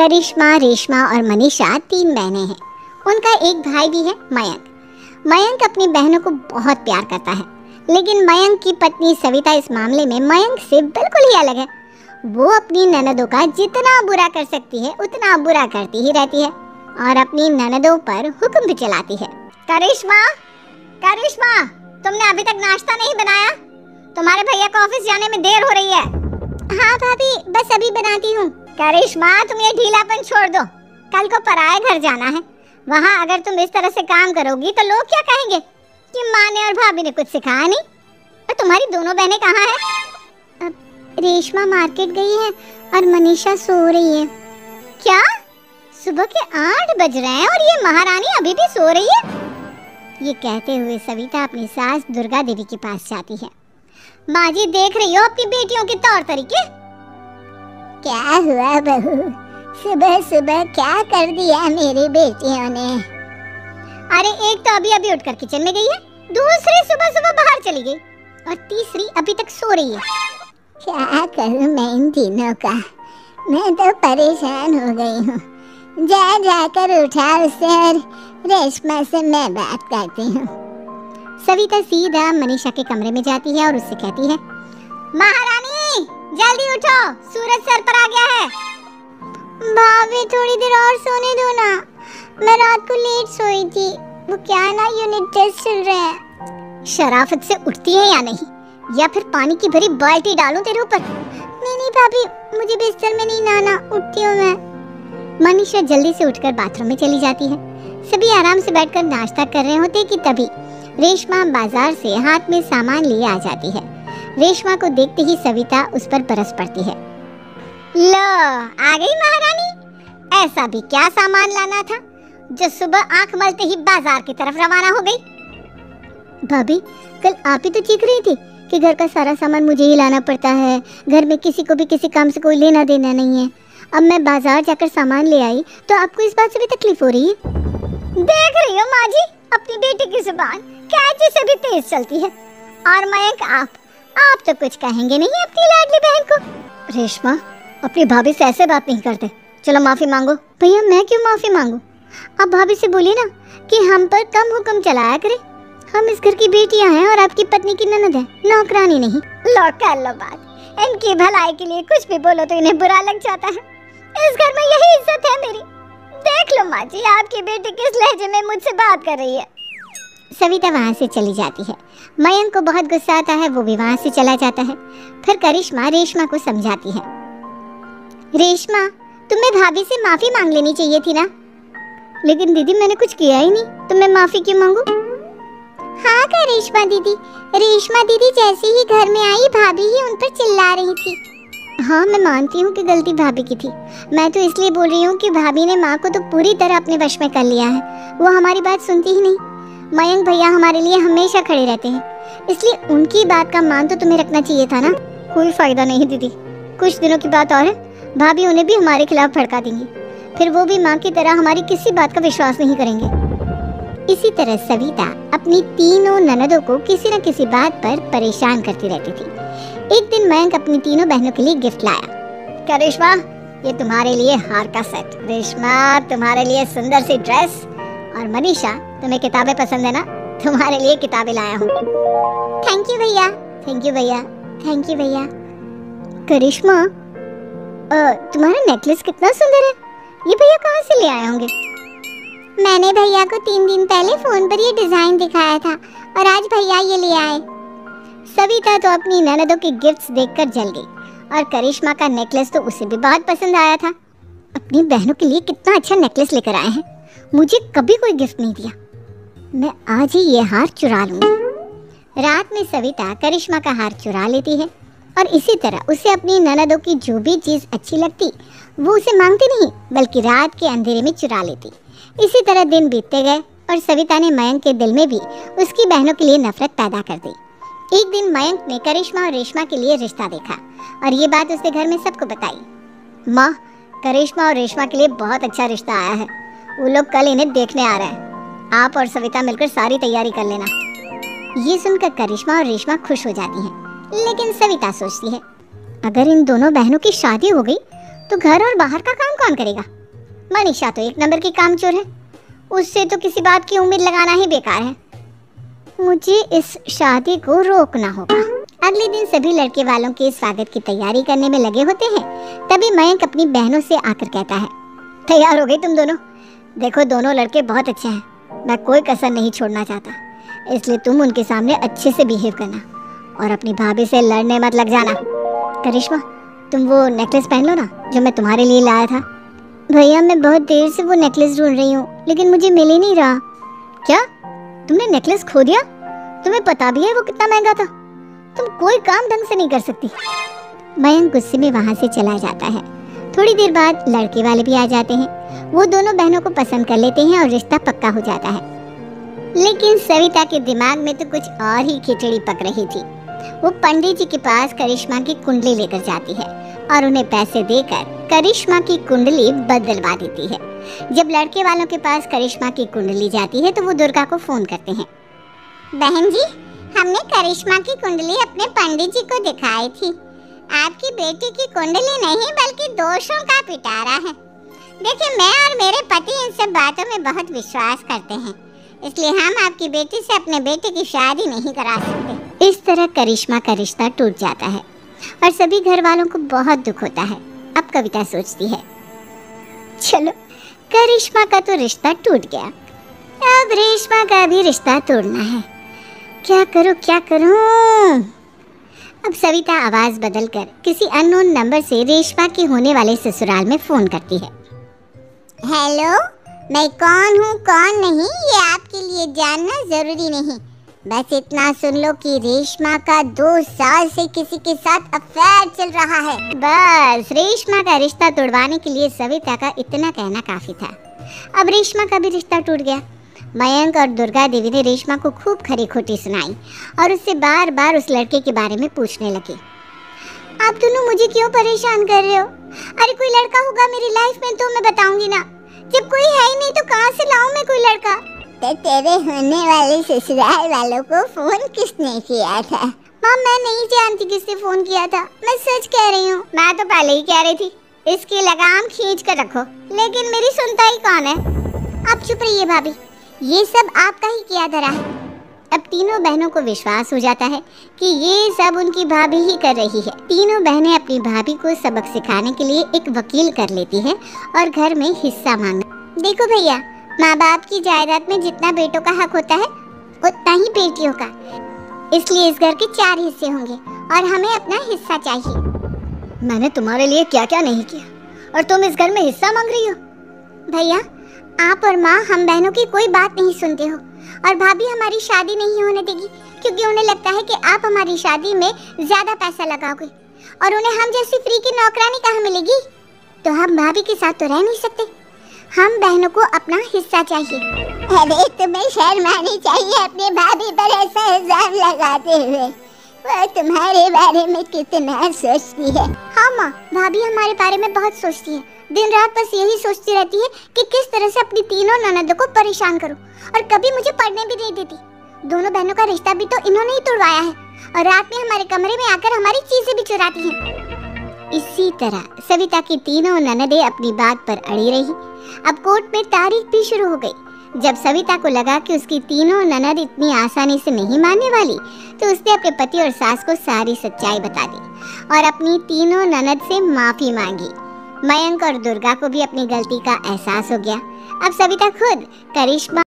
करिश्मा, रेशमा और मनीषा तीन बहनें हैं। उनका एक भाई भी है, मयंक। मयंक अपनी बहनों को बहुत प्यार करता है। लेकिन मयंक की पत्नी सविता इस मामले में मयंक से बिल्कुल ही अलग है। वो अपनी ननदों का जितना बुरा कर सकती है, उतना बुरा करती ही रहती है और अपनी ननदों पर हुक्म भी चलाती है। करिश्मा! करिश्मा! तुमने अभी तक नाश्ता नहीं बनाया? तुम्हारे भैया को ऑफ़िस जाने में देर हो रही है। हाँ भाभी, बस अभी बनाती हूँ। करिश्मा तुम ये ढीलापन छोड़ दो। कल को पराए घर जाना है। वहाँ अगर तुम इस तरह से काम करोगी तो लोग क्या कहेंगे? कि माँ ने और भाभी ने कुछ सिखाया नहीं। और तुम्हारी दोनों बहनें कहाँ हैं? रेशमा मार्केट गई है और मनीषा सो रही है। क्या? सुबह के आठ बज रहे हैं और ये महारानी अभी भी सो रही है? ये कहते हुए सविता अपनी सास दुर्गा देवी के पास जाती है। माँ जी देख रही हो अपनी बेटियों के तौर तरीके? क्या हुआ बहू? सुबह सुबह क्या कर दिया मेरी बेटियों ने? अरे, एक तो अभी अभी उठकर किचन में गई है, दूसरी सुबह सुबह बाहर चली गई, और तीसरी अभी तक सो रही है। क्या करूँ मैं इन तीनों का? मैं तो परेशान हो गई हूँ। जा, जाकर उठा उसे, और रेशमा से मैं बात करती हूँ। सविता सीधा मनीषा के कमरे में जाती है और उससे कहती है महारानी जल्दी उठो, सूरज सर पर आ गया है। भाभी, थोड़ी देर और सोने दो ना। मैं रात को लेट सोई थी। वो क्या ना यूनिट टेस्ट चल रहे हैं। शराफत से उठती है या नहीं? या फिर पानी की भरी बाल्टी डालूं तेरे ऊपर? नहीं नहीं भाभी, मुझे बिस्तर में नहीं नहाना, उठती हूँ मैं। मनीषा जल्दी से उठकर बाथरूम में चली जाती है। सभी आराम से बैठकर नाश्ता कर रहे होते कि तभी रेशमा बाज़ार से हाथ में सामान लिए आ जाती है। रेशमा को देखते ही सविता उस पर बरस पड़ती है। लो, आ गई महारानी। ऐसा भी क्या सामान लाना था, जो सुबह आँख मलते ही बाज़ार की तरफ़ रवाना हो गई? भाभी, कल आप ही तो चीख रही थी कि घर का सारा सामान मुझे ही लाना पड़ता है। घर में किसी को भी किसी काम से कोई लेना देना नहीं है। अब मैं बाज़ार जाकर सामान ले आई तो आपको इस बात से भी तकलीफ़ हो रही है? देख रही हो माँ जी, अपनी बेटी की ज़ुबान। कैची से भी तेज चलती है। और मयंक आप आप तो कुछ कहेंगे नहीं अपनी लाडली बहन को। रेशमा, अपनी भाभी से ऐसे बात नहीं करते। चलो माफ़ी मांगो। भैया, मैं क्यों माफ़ी मांगू? आप भाभी से बोलिए ना कि हम पर कम हुक्म चलाया करे। हम इस घर की बेटियाँ हैं और आपकी पत्नी की ननद है, नौकरानी नहीं। लो कर लो बात। इनकी भलाई के लिए कुछ भी बोलो तो इन्हें बुरा लग जाता है। इस घर में यही इज़्ज़त है मेरी। देख लो माँ जी, आपकी बेटी किस लहजे में मुझसे बात कर रही है। सविता वहाँ से चली जाती है। मयंक को बहुत गुस्सा आता है, वो भी वहाँ से चला जाता है। फिर करिश्मा रेशमा को समझाती है। रेशमा, तुम्हें भाभी से माफ़ी मांग लेनी चाहिए थी ना? लेकिन दीदी, मैंने कुछ किया ही नहीं। तो मैं माफ़ी क्यों मांगू? हाँ क्या रेशमा दीदी। रेशमा दीदी जैसे ही घर में आई, भाभी ही उन पर चिल्ला रही थी। हाँ मैं मानती हूँ कि गलती भाभी की थी। मैं तो इसलिए बोल रही हूँ कि भाभी ने माँ को तो पूरी तरह अपने वश में कर लिया है। वो हमारी बात सुनती ही नहीं। मयंक भैया हमारे लिए हमेशा खड़े रहते हैं। इसलिए उनकी बात का मान तो तुम्हें रखना चाहिए था ना? कोई फ़ायदा नहीं दीदी। कुछ दिनों की बात और है। भाभी उन्हें भी हमारे खिलाफ भड़का देंगी। फिर वो भी माँ की तरह हमारी किसी बात का विश्वास नहीं करेंगे। इसी तरह सविता अपनी तीनों ननदों को किसी न किसी बात पर परेशान करती रहती थी। एक दिन मयंक अपनी तीनों बहनों के लिए गिफ्ट लाया। क्या रेशमा, ये तुम्हारे लिए हार का सेट। रेशमा, तुम्हारे लिए सुंदर सी ड्रेस। और मनीषा तुम्हें किताबें पसंद है ना? तुम्हारे लिए किताबें लाया हूँ। थैंक यू भैया। थैंक यू भैया। थैंक यू भैया। करिश्मा तुम्हारा नेकलेस कितना सुंदर है। ये भैया कहाँ से ले आए होंगे? मैंने भैया को तीन दिन पहले फ़ोन पर ये डिज़ाइन दिखाया था और आज भैया ये ले आए। सविता तो अपनी ननदों के गिफ्ट्स देखकर जल गई और करिश्मा का नेकलेस तो उसे भी बहुत पसंद आया था। अपनी बहनों के लिए कितना अच्छा नेकलेस लेकर आए हैं। मुझे कभी कोई गिफ्ट नहीं दिया। मैं आज ही ये हार चुरा लूँगी। रात में सविता करिश्मा का हार चुरा लेती है और इसी तरह उसे अपनी ननदों की जो भी चीज़ अच्छी लगती, वो उसे मांगती नहीं, बल्कि रात के अंधेरे में चुरा लेती। इसी तरह दिन बीतते गए और सविता ने मयंक के दिल में भी उसकी बहनों के लिए नफरत पैदा कर दी। एक दिन मयंक ने करिश्मा और रेशमा के लिए रिश्ता देखा और ये बात उसने घर में सबको बताई। माँ, करिश्मा और रेशमा के लिए बहुत अच्छा रिश्ता आया है। वो लोग कल इन्हें देखने आ रहे हैं। आप और सविता मिलकर सारी तैयारी कर लेना। ये सुनकर करिश्मा और रेशमा खुश हो जाती हैं, लेकिन सविता सोचती है, अगर इन दोनों बहनों की शादी हो गई तो घर और बाहर का काम कौन करेगा? मनीषा तो एक नंबर की काम चोर है। उससे तो किसी बात की उम्मीद लगाना ही बेकार है। मुझे इस शादी को रोकना होगा। अगले दिन सभी लड़के वालों के स्वागत की तैयारी करने में लगे होते हैं, तभी मयंक अपनी बहनों से आकर कहता है, तैयार हो गई तुम दोनों। देखो, दोनों लड़के बहुत अच्छे हैं। मैं कोई कसर नहीं छोड़ना चाहता। इसलिए तुम उनके सामने अच्छे से बिहेव करना और अपनी भाभी से लड़ने मत लग जाना। करिश्मा, तुम वो नेकलेस पहन लो ना, जो मैं तुम्हारे लिए लाया था। भैया, मैं बहुत देर से वो नेकलेस ढूंढ रही हूँ, लेकिन मुझे मिल ही नहीं रहा। क्या? तुमने नेकलेस खो दिया? तुम्हें पता भी है वो कितना महँगा था। तुम कोई काम ढंग से नहीं कर सकती। मयंक गुस्से में वहाँ से चला जाता है। थोड़ी देर बाद लड़के वाले भी आ जाते हैं। वो दोनों बहनों को पसंद कर लेते हैं और रिश्ता पक्का हो जाता है। लेकिन सविता के दिमाग में तो कुछ और ही खिचड़ी पक रही थी। वो पंडित जी के पास करिश्मा की कुंडली लेकर जाती है और उन्हें पैसे देकर करिश्मा की कुंडली बदलवा देती है। जब लड़के वालों के पास करिश्मा की कुंडली जाती है तो वो दुर्गा को फ़ोन करते हैं। बहन जी, हमने करिश्मा की कुंडली अपने पंडित जी को दिखाई थी। आपकी बेटी की कुंडली नहीं, बल्कि दोषों का पिटारा है। देखिए, मैं और मेरे पति इन सब बातों में बहुत विश्वास करते हैं। इसलिए हम आपकी बेटी से अपने बेटे की शादी नहीं करा सकते। इस तरह करिश्मा का रिश्ता टूट जाता है और सभी घर वालों को बहुत दुख होता है। अब कविता सोचती है। चलो, करिश्मा का तो रिश्ता टूट गया। अब रेशमा का भी रिश्ता तोड़ना है। क्या करूँ क्या करूँ? अब सविता आवाज़ बदलकर किसी अननोन नंबर से रेशमा के होने वाले ससुराल में फ़ोन करती है। हेलो मैं कौन हूँ कौन नहीं ये आपके लिए जानना ज़रूरी नहीं। बस इतना सुन लो कि रेशमा का दो साल से किसी के साथ अफेयर चल रहा है। बस रेशमा का रिश्ता तोड़वाने के लिए सविता का इतना कहना काफ़ी था। अब रेशमा का भी रिश्ता टूट गया। मयंक और दुर्गा देवी ने रेशमा को खूब खरी खोटी सुनाई और उससे बार बार उस लड़के के बारे में पूछने लगे। आप दोनों मुझे क्यों परेशान कर रहे हो? अरे कोई लड़का होगा मेरी लाइफ में तो मैं बताऊँगी ना। जब कोई है ही नहीं तो कहाँ से लाऊं मैं कोई लड़का? तो तेरे होने वाले ससुराल वालों को फ़ोन किसने किया था? माँ मैं नहीं जानती किसने फ़ोन किया था। मैं सच कह रही हूँ। मैं तो पहले ही कह रही थी इसकी लगाम खींच कर रखो। लेकिन मेरी सुनता ही कौन है? आप चुप रहिए भाभी। ये सब आपका ही किया धरा है। अब तीनों बहनों को विश्वास हो जाता है कि ये सब उनकी भाभी ही कर रही है। तीनों बहनें अपनी भाभी को सबक सिखाने के लिए एक वकील कर लेती है और घर में हिस्सा मांग देखो भैया माँ बाप की जायदाद में जितना बेटों का हक होता है उतना ही बेटियों का। इसलिए इस घर के चार हिस्से होंगे और हमें अपना हिस्सा चाहिए। मैंने तुम्हारे लिए क्या क्या नहीं किया और तुम इस घर में हिस्सा मांग रही हो? भैया आप और माँ हम बहनों की कोई बात नहीं सुनते हो। और भाभी हमारी शादी नहीं होने देगी, क्योंकि उन्हें लगता है कि आप हमारी शादी में ज़्यादा पैसा लगाओगे। और उन्हें हम जैसी फ्री की नौकरानी कहाँ मिलेगी? तो हम भाभी के साथ तो रह नहीं सकते। हम बहनों को अपना हिस्सा चाहिए। अरे तुम्हें शर्म आनी चाहिए अपने भाभी पर ऐसा इल्ज़ाम लगाते हुए। वो तुम्हारे बारे में कितना सोचती है? हाँ माँ, भाभी हमारे बारे में बहुत सोचती है। दिन रात बस यही सोचती रहती है कि किस तरह से अपनी तीनों ननदों को परेशान करूँ और कभी मुझे पढ़ने भी नहीं देती। दोनों बहनों का रिश्ता भी तो इन्होंने ही तोड़वाया है और रात में हमारे कमरे में आकर हमारी चीज़ें भी चुराती हैं। इसी तरह सविता की तीनों ननदें अपनी बात पर अड़ी रही। अब कोर्ट में तारीख भी शुरू हो गई। जब सविता को लगा कि उसकी तीनों ननद इतनी आसानी से नहीं मानने वाली तो उसने अपने पति और सास को सारी सच्चाई बता दी और अपनी तीनों ननद से माफ़ी मांगी। मयंक और दुर्गा को भी अपनी गलती का एहसास हो गया। अब सविता खुद करिश्मा